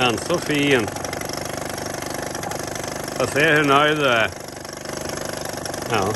Den så fin. Få se hur nöjd du är. Ja.